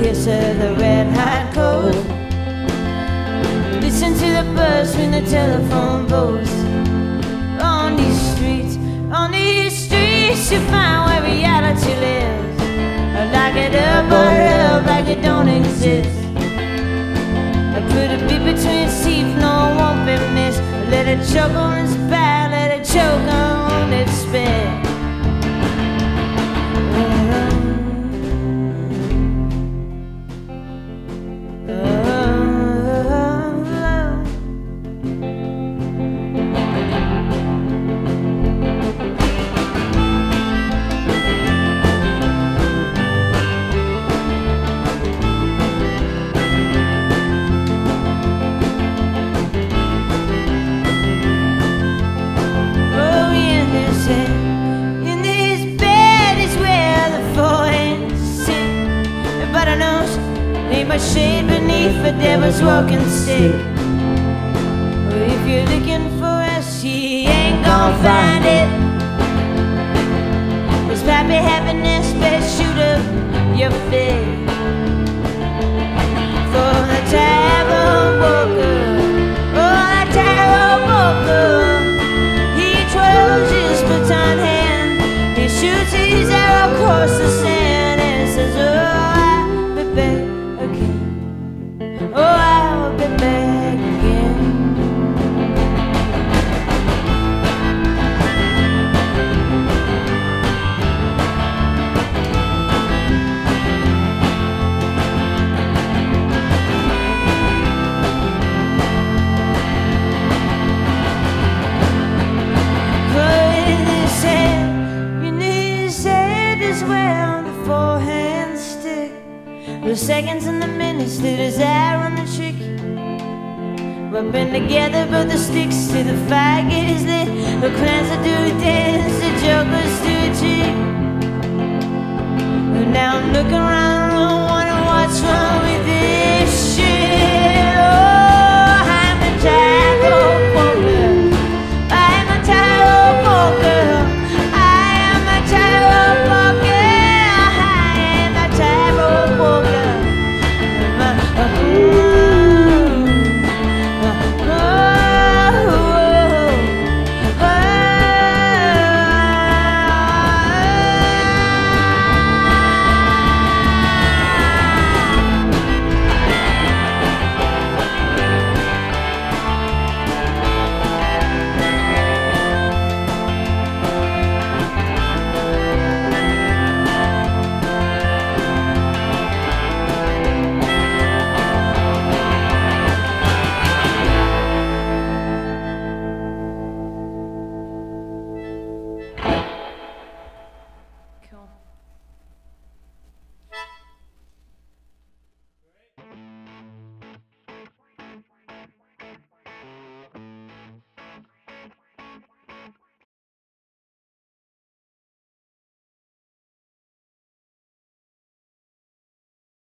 hiss of the red hot coal. Listen to the buzz when the telephone blows. On these streets, on these streets, you find where reality lives. Lock it up or up like it don't exist. I put a bit between teeth, no it won't be missed. Let it choke on its back, let it choke on its spit. But I know ain't much shade beneath the devil's walking stick. Well, if you're looking for us, she ain't gonna find it. Cause happiness best shoot up your face. The seconds and the minutes, the desire and the trick. We've been together, but the sticks to the faggot is lit. The clans that do a dance, the jokers do a trick. Now I'm looking